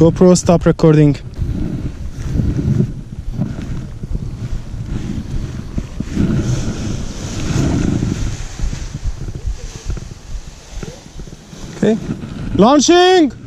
GoPro stop recording. Okay. Launching!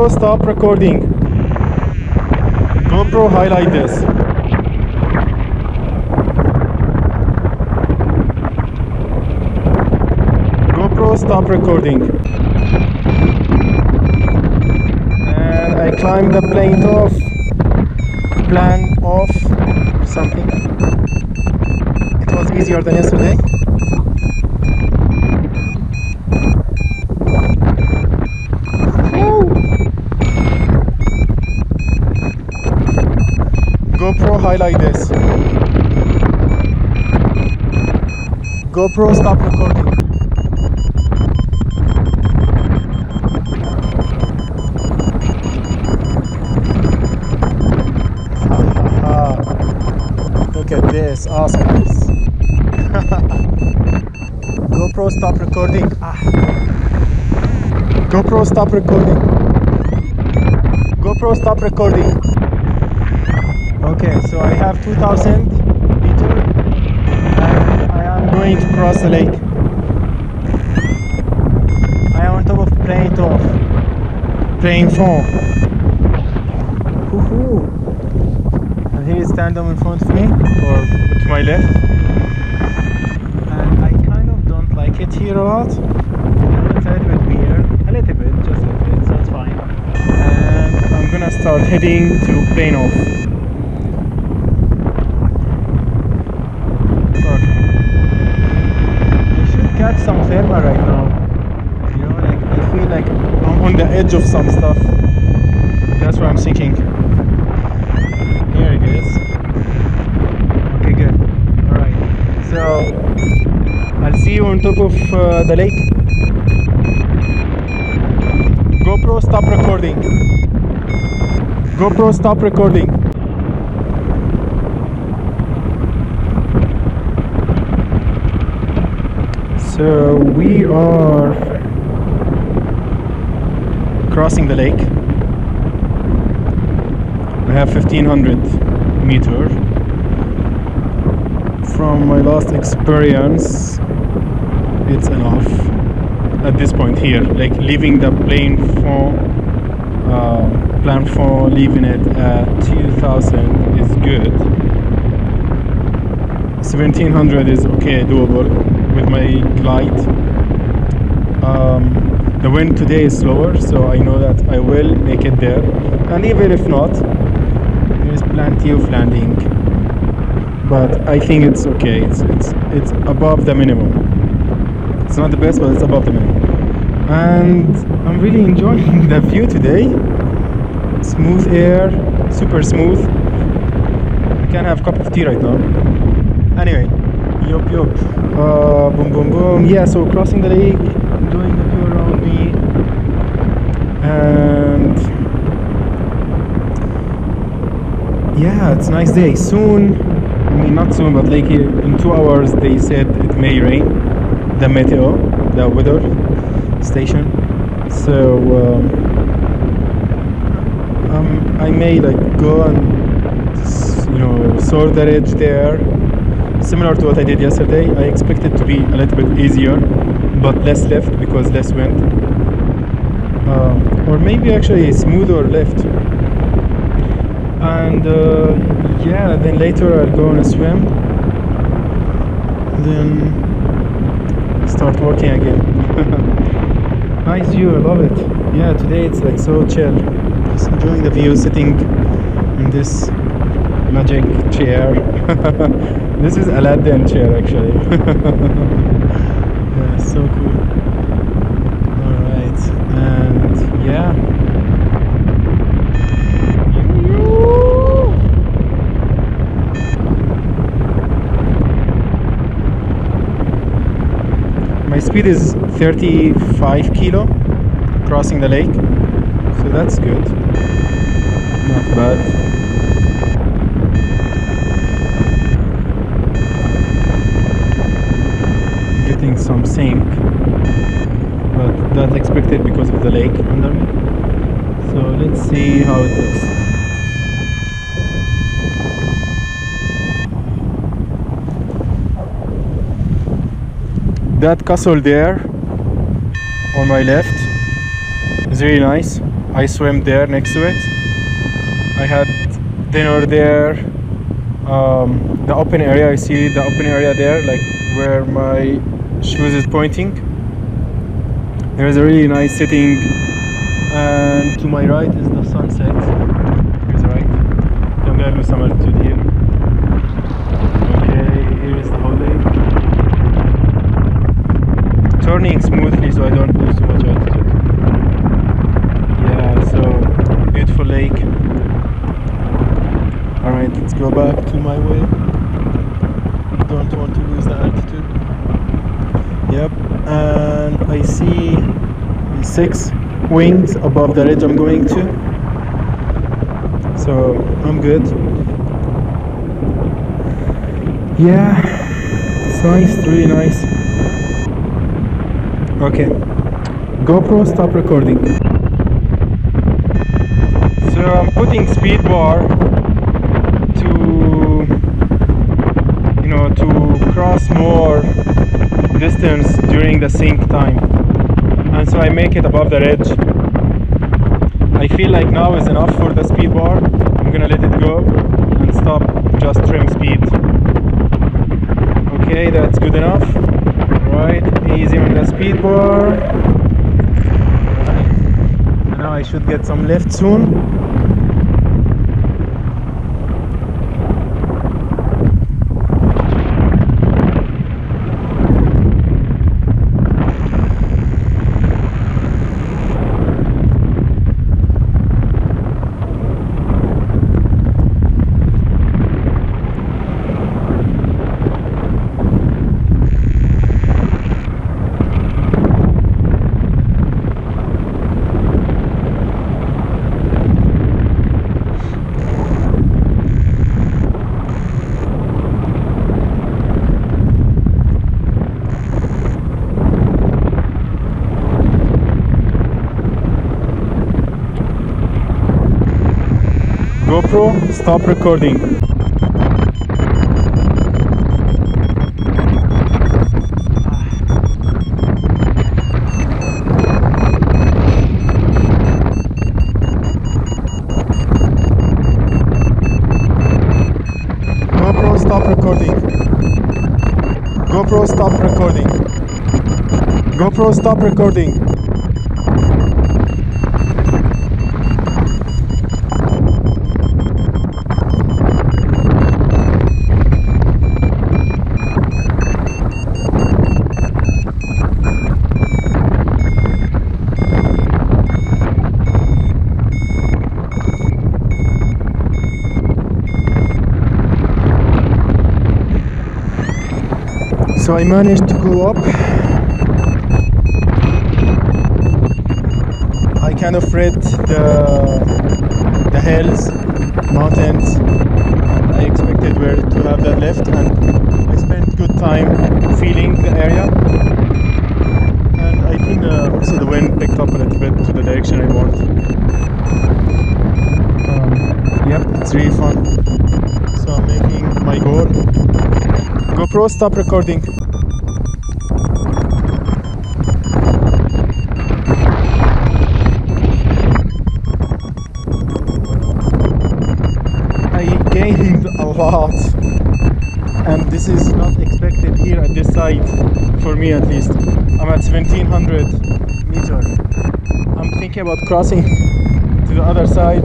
GoPro, stop recording. GoPro, highlight this. GoPro, stop recording. And I climbed the plane off, plan off, something. It was easier than yesterday. Highlight this. GoPro stop recording. Look at this awesomeness. GoPro stop recording. Ah. GoPro stop recording. GoPro stop recording. Okay, so I have 2000 meter and I am going to cross the lake. I am on top of plane top, plane four. Woohoo! And here is tandem in front of me, or to my left. And I kind of don't like it here a lot. It's a little bit weird, a little bit, just a little bit, so it's fine. And I'm gonna start heading to plane off. I should catch some thermal right now. You know, like I feel like I'm on the edge of some stuff. That's what I'm thinking. Here it is. Okay, good. Alright. So I'll see you on top of uh, the lake. GoPro stop recording. GoPro stop recording. So we are crossing the lake. I have 1500 meter. From my last experience, it's enough at this point here. Like leaving the plane for uh, plan for leaving it at 2000 is good. 1700 is okay, doable with my glide. Um, the wind today is slower, so I know that I will make it there. And even if not, there is plenty of landing. But I think it's okay. It's it's it's above the minimum. It's not the best, but it's above the minimum. And I'm really enjoying the view today. Smooth air, super smooth. I can have a cup of tea right now. Anyway, yup yup. Uh, boom boom boom. Yeah, so crossing the lake, enjoying the view around me, and yeah, it's a nice day. Soon, I mean not soon, but like in two hours, they said it may rain. The meteo, the weather station. So um, um, I may like go and you know sort the edge there similar to what I did yesterday. I expect it to be a little bit easier, but less left because less wind. Um, or maybe actually smoother left. And uh, yeah, then later I'll go on a swim. Then start working again. nice view, I love it. Yeah, today it's like so chill. Just enjoying the view, sitting in this magic chair. this is Aladdin chair actually. yeah, so cool. Alright, and yeah. My speed is 35 kilo crossing the lake, so that's good. Not bad. Some sink but that's expected because of the lake under me so let's see how it looks that castle there on my left is really nice I swam there next to it. I had dinner there. Um, the open area, I see the open area there, like where my shoes is pointing. There is a really nice setting, and to my right is the sunset. Here's right. I'm gonna lose some altitude here. Okay, here is the whole lake. Turning smoothly so I don't lose too much altitude. Yeah, so beautiful lake. Alright, let's go back to my way. Don't want to lose the altitude. Yep, and I see six wings above the ridge I'm going to. So I'm good. Yeah, it's nice, really nice. Okay, GoPro, stop recording. So I'm putting speed bar to, you know, to cross more distance during the sink time. And so I make it above the ridge. I feel like now is enough for the speed bar. I'm gonna let it go and stop just trim speed. Okay, that's good enough. Right, easy on the speed bar. Now I should get some lift soon. GoPro, stop recording. GoPro, stop recording. GoPro, stop recording. GoPro, stop recording. I managed to go up. I kind of read the the hills, mountains, I expected where to have that left, and I spent good time feeling the area. And I think uh, also the wind picked up a little bit to the direction I want. Um, yep, it's really fun. So I'm making my goal. GoPro, stop recording. Gained a lot, and this is not expected here at this site, for me at least. I'm at 1700 meter. I'm thinking about crossing to the other side.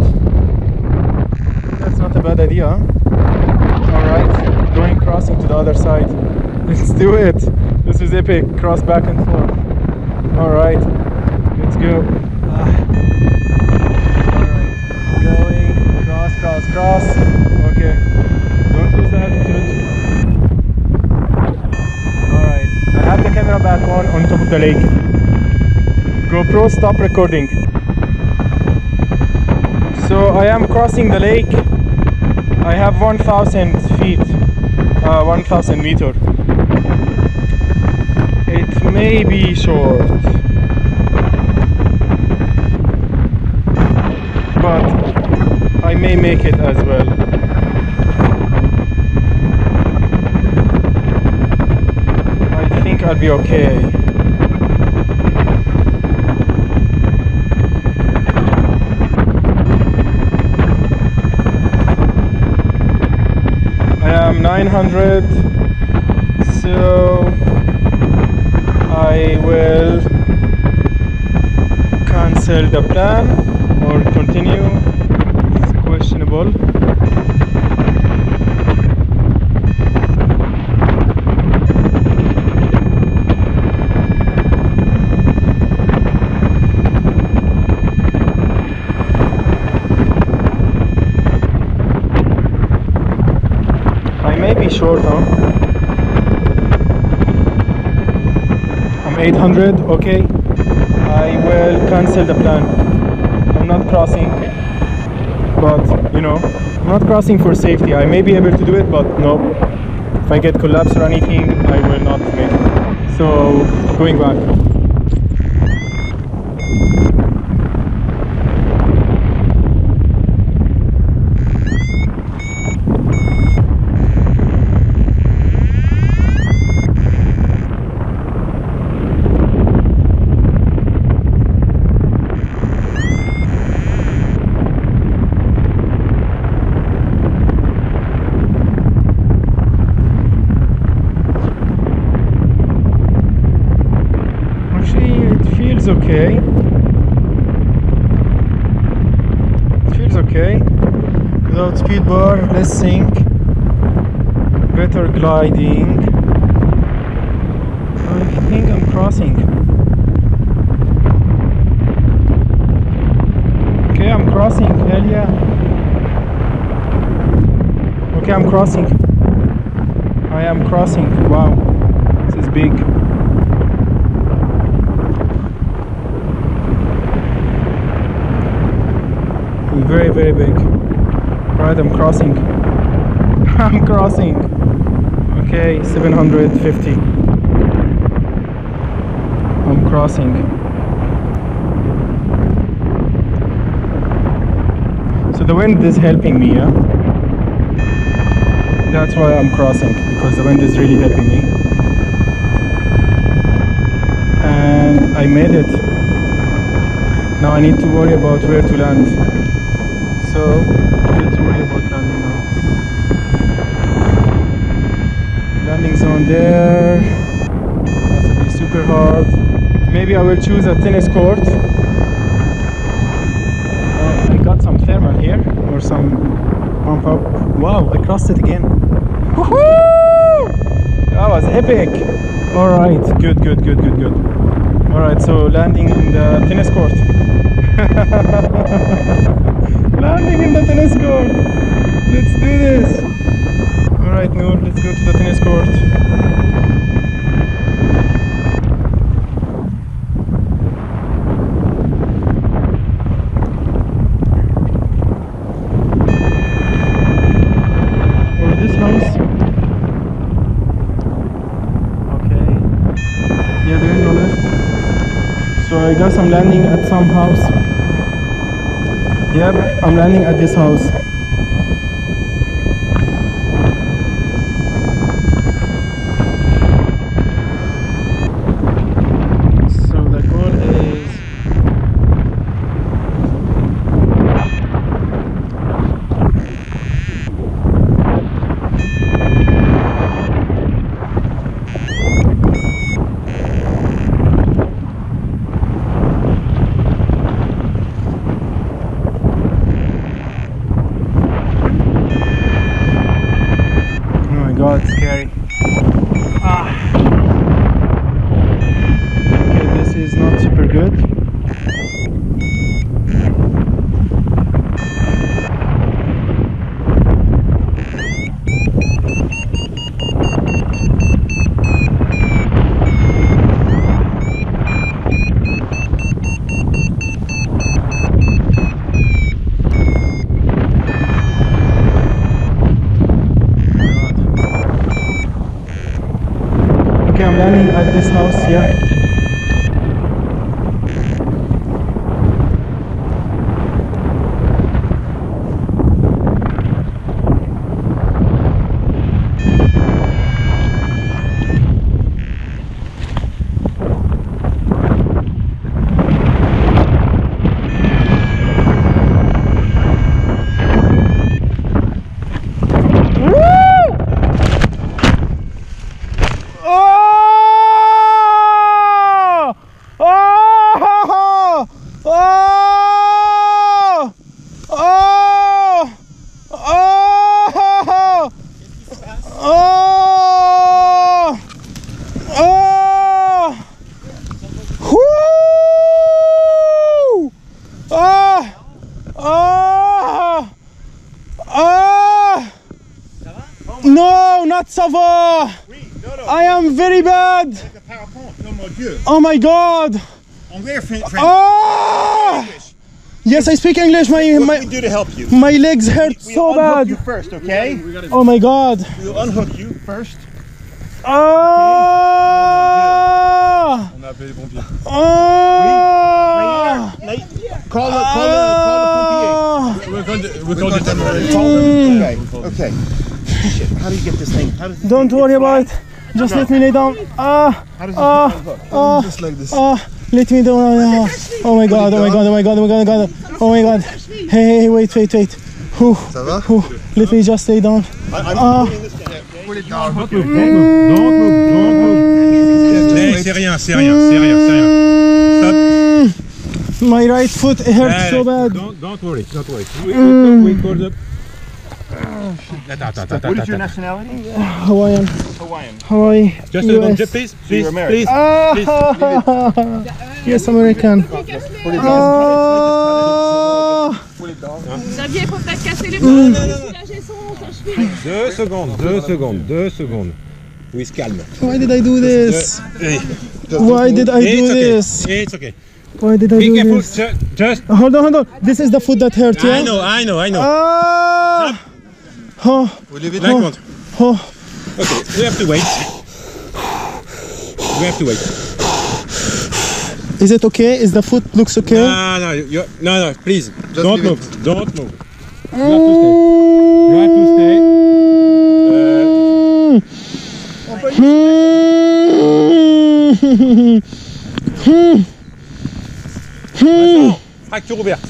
That's not a bad idea. Alright, going crossing to the other side. Let's do it. This is epic. Cross back and forth. Alright, let's go. Ah. Going cross, cross, cross. Okay, the altitude. Alright, I have the camera back on on top of the lake. GoPro, stop recording. So I am crossing the lake. I have 1000 feet, uh, 1000 meter. It may be short, but I may make it as well. I'd be okay. I am 900, so I will cancel the plan or continue short huh? I'm 800 okay. I will cancel the plan. I'm not crossing but you know I'm not crossing for safety. I may be able to do it but no. If I get collapsed or anything I will not make it. So going back Actually, it feels okay. It feels okay. Without speed bar, better gliding. I think I'm crossing. Okay, I'm crossing. Hell yeah. Okay, I'm crossing. I am crossing. Wow, this is big. very very big right i'm crossing. I'm crossing. Okay 750 i'm crossing. So the wind is helping me yeah? That's why i'm crossing because the wind is really helping me. And i made it. Now i need to worry about where to land. So let's worry about landing now. Zone there. That's gonna be super hard. Maybe I will choose a tennis court. Oh, I got some thermal here or some pump up. Wow, I crossed it again. That was epic. All right, good, good, good, good, good. All right, so landing in the tennis court. landing in the tennis court. Let's do this. Right, let's go to the tennis court. Or this house. Okay. Yeah, there is no lift. So I guess I'm landing at some house. Yep, I'm landing at this house. At this house, yeah. Oh Oh No, not ça va I am very bad Oh my god Oh Yes, I speak English. My what my, do to help you? My legs hurt so bad. You first, okay? We gotta, gotta oh my God! We'll unhook you first. Oh, oh. Ah! Call the, call the, call the. Ah! We're going to, we're going to. Call them. Okay, okay. Shit, how do you get this thing? How does Don't worry about it. Just let me lay down. Ah! Ah! Ah! Just like this. Ah! Let me down. Ah. Oh my god, oh my god, oh my god, oh my god, oh my god. Oh my god. Hey, hey, hey, wait, wait, wait. Va? whew. Let me just lay down. Ah. Don't move, Mm. don't move, don't move. Eh, c'est rien, c'est rien, c'est rien, c'est rien. Mm. My right foot hurts so bad. Don't, don't worry, don't worry. We, Mm. we, we call the... Attends, attends, attends, What is your attends. nationality? Hawaiian. Hawaiian. Hawaii. Just a US. moment, please, you're please, American. please. Ah! yes, American. Put it down. Ah! Xavier, faut peut-être casser les bras. Soulager son, sa cheville. Deux secondes, deux secondes, deux secondes. Oui, se calme. Why did I do this? Why did I do it's okay. this? It's okay. Why did I Be do careful. this? Ju- Just. Hold on, hold on. This is the foot that hurt, yeah? I know, I know, I know. Ah! Oh, Vous levez Like what? oh. Okay, we have to wait. We have to wait. Is it okay? Is the foot looks okay? No, no, you, no, no, please. Just don't move. it. Don't move. You have to stay. You have to stay. Hmm. Hmm. Hmm. Vincent, fracture ouverte.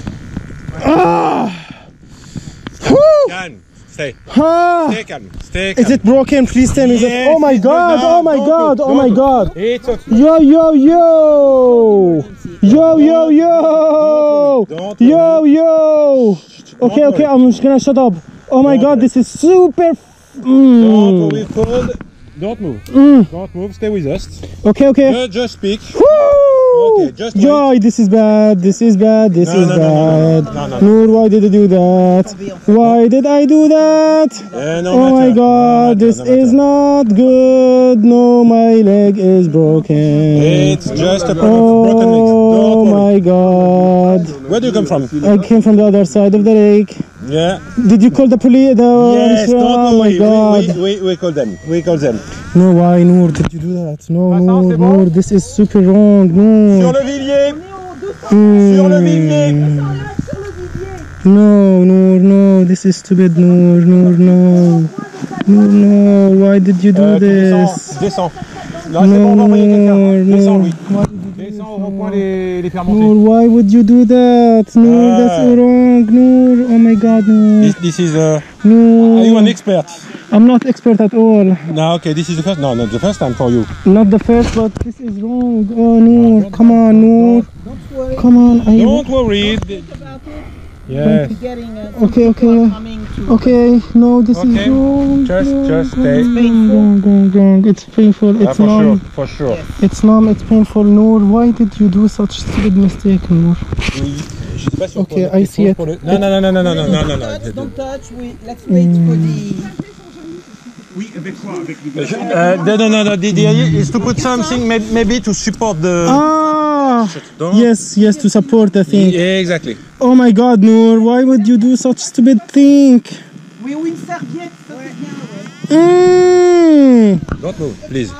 Calme. Stay. Ah! Stay calme. Stay calme. Is it broken? Please tell me. It? Yes, Oh my god! Oh my Don't god! move, Oh my god! It's okay. Yo yo yo! Yo yo yo! Don't Yo yo! Okay Don't okay, worry. I'm just gonna shut up. Oh my Don't god, worry. this is super. Don't Mm. worry, cold. Don't move. Mm. Don't move. Stay with us. Okay okay. Just, just speak. Woo! Okay, just Joy, this is bad. This is bad. This No, is no, no, bad. no, no, no, no. Noor, why did you do that? Why did I do that? No Oh my god, No this matter, no is matter. not good. No, my leg is broken. It's just a problem of oh, broken legs. Oh my god. Where do you come from? I came from the other side of the lake. Yeah. Did you call the police? The Yes, oh don't my god. We, we, we, we call them. We call them. No, why, Noor? Did you do that? No, Noor, Noor, this is super wrong. Sur No. le Villiers. Mm. Sur le Villiers. No, no, no, this is stupid. No, no, no. No, no, why did you do tu this? descends. Descends. Non, c'est bon, on va envoyer quelqu'un. Descends. Louis. Descends, on reprend les, les Noor, why would you do that? Noor, Ah. that's wrong. Noor, oh my god, Noor. This, this is. Uh, are you an expert? I'm not expert at all. No, okay. This is the first. No, not the first time for you. Not the first, but this is wrong. Oh, Noor, come on, Noor. Come on, I. Don't worry. Yes. getting uh, Okay, okay, to okay. No, this Okay. is wrong. Just, wrong, just stay. wrong, Wrong, wrong, wrong. It's painful. Ah, It's for sure. For sure. It's numb. It's painful. Noor, why did you do such stupid mistake, Noor? Oui. Je sais pas si on Okay, I see it. pour le- Non, non, non, non, non, non, non, non, non, non. touch, don't touch. We let's wait for the. Oui, avec quoi Avec les Uh, no, no, no, no. The, the idea is to put something may- maybe to support the. Ah, Don't- yes, yes, to support the thing. Yeah, exactly. Oh my God, Noor, why would you do such stupid thing? Oui, ou une serviette, ça c'est bien. ouais. Mm, Don't move, please.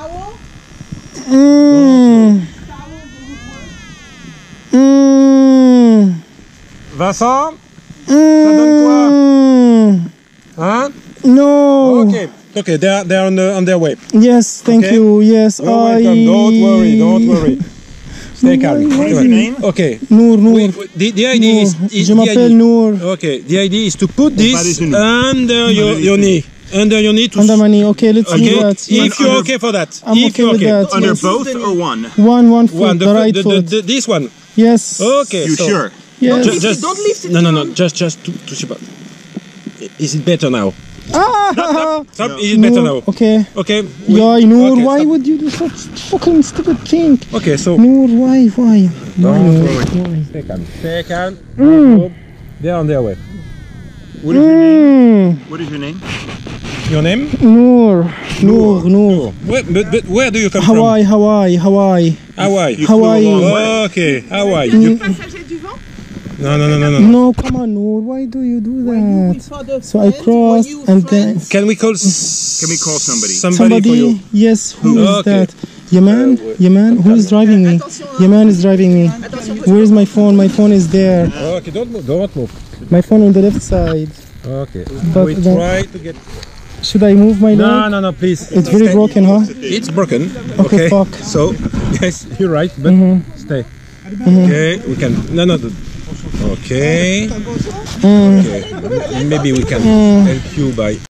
mm, mm, Vincent, mm. hein? No. Okay. Okay, they are, they are on, the, on their way. Yes, thank Okay. you. Yes, You're I. welcome. Don't worry, don't worry. Stay calm. What is your name? Okay. Noor, Noor. We- we- the, the idea Noor. is, is Je the m'appelle idea- Noor. Okay, the idea is to put this under your, your knee. Under your knee to Under my knee. Okay, let's Okay, do that. if you're Under- okay for that. I'm if okay you're with that. Under Yes. both or one? One, one foot, One, the, the right the, foot. the, the, this one. yes. Okay. You so- sure? yes. Ju- just, Don't lift it No, no, no. Just, just to, to support. Is it better now? Ah! Stop. Is it better now? Okay. Okay. we- Yeah, Nour, okay, why stop. would you do such fucking stupid thing? Okay, so. Nour, why, why? Don't Nour, worry. why? Stay calm. Stay calm. Mm. They're on their way. What is your name? Mm. What is your name? Your name? Nour. Nour. Nour. Where, but, but where do you come from? Hawaii, Hawaii, Hawaii. from? Hawaii. Hawaii. Oh, okay, Hawaii. You- Passager du vent No, no, no, no, no. No, come on, Nour. Why do you do that? So I crossed and then Can we call s- Can we call somebody? somebody, for you? somebody. Yes, who is Okay. that? Yaman? Yaman? Who is driving me? Yaman is driving me. Where is my phone? My phone is there. Okay, don't move, don't move. My phone on the left side. Okay. But we try to get. Should I move my No, leg? no, no, please. It's very broken, huh? It's broken. Okay, Okay. fuck. So, yes, you're right, but stay. Mm-hmm. Okay, we can. No, no. Okay. Mm. Okay. Maybe we can help you by